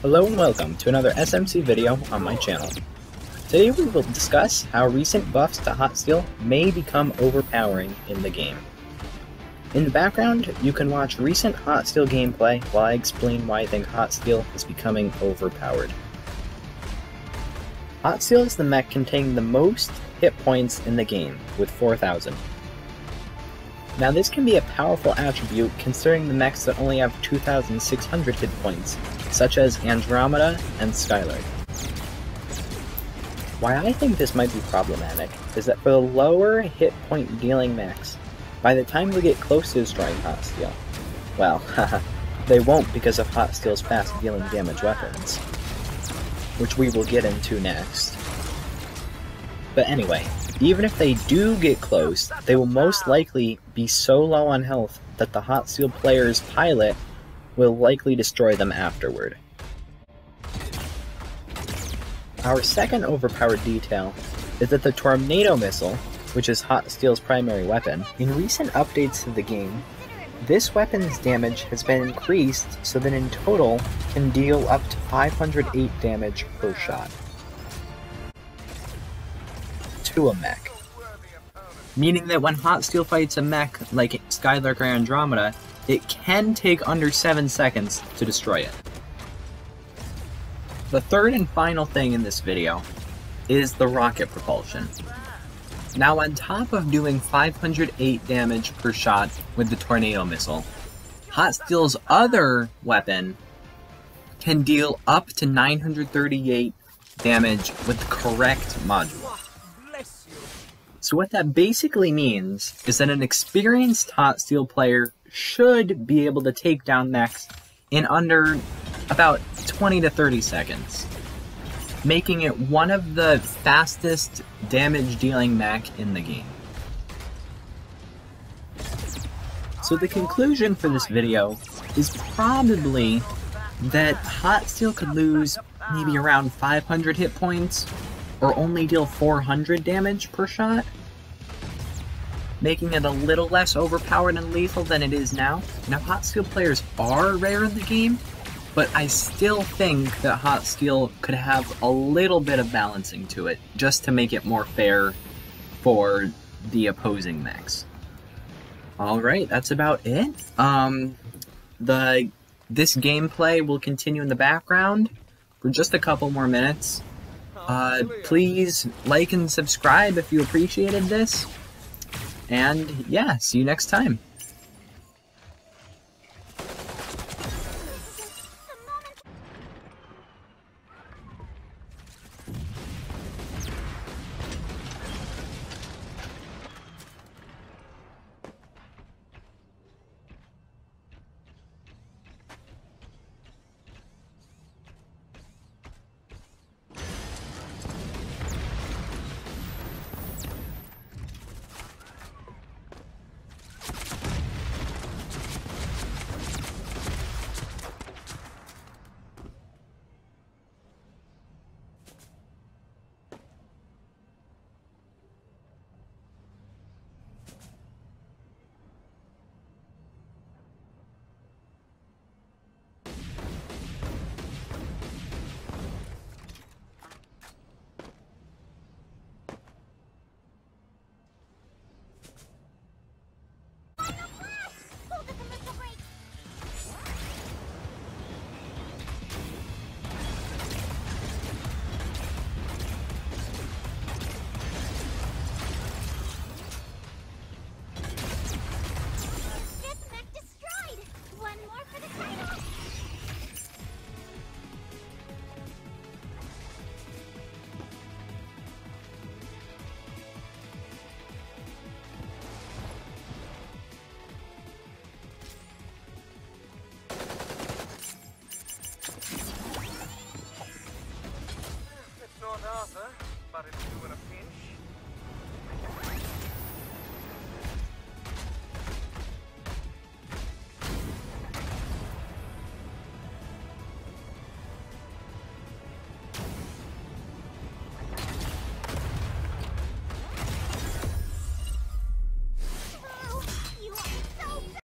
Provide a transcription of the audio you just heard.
Hello and welcome to another SMC video on my channel. Today we will discuss how recent buffs to Hot Steel may become overpowering in the game. In the background, you can watch recent Hot Steel gameplay while I explain why I think Hot Steel is becoming overpowered. Hot Steel is the mech containing the most hit points in the game, with 4,000. Now this can be a powerful attribute considering the mechs that only have 2,600 hit points, such as Andromeda and Skylark. Why I think this might be problematic is that for the lower hit point dealing mechs, by the time we get close to destroying Hot Steel, well, they won't because of Hot Steel's fast dealing damage weapons, which we will get into next. But anyway, even if they do get close, they will most likely be so low on health that the Hot Steel player's pilot will likely destroy them afterward. Our second overpowered detail is that the Tornado Missile, which is Hot Steel's primary weapon, in recent updates to the game, this weapon's damage has been increased so that in total can deal up to 508 damage per shot. To a mech. Meaning that when Hot Steel fights a mech like Skylark or Andromeda, it can take under 7 seconds to destroy it. The third and final thing in this video is the rocket propulsion. Now on top of doing 508 damage per shot with the Tornado Missile, Hot Steel's other weapon can deal up to 938 damage with the correct module. So what that basically means is that an experienced Hot Steel player should be able to take down mechs in under about 20 to 30 seconds, making it one of the fastest damage dealing mech in the game. So the conclusion for this video is probably that Hot Steel could lose maybe around 500 hit points or only deal 400 damage per shot making it a little less overpowered and lethal than it is now. Now, Hot Steel players are rare in the game, but I still think that Hot Steel could have a little bit of balancing to it, just to make it more fair for the opposing mechs. Alright, that's about it. Um, the This gameplay will continue in the background for just a couple more minutes. Uh, please like and subscribe if you appreciated this. And yeah, see you next time. Panzer para el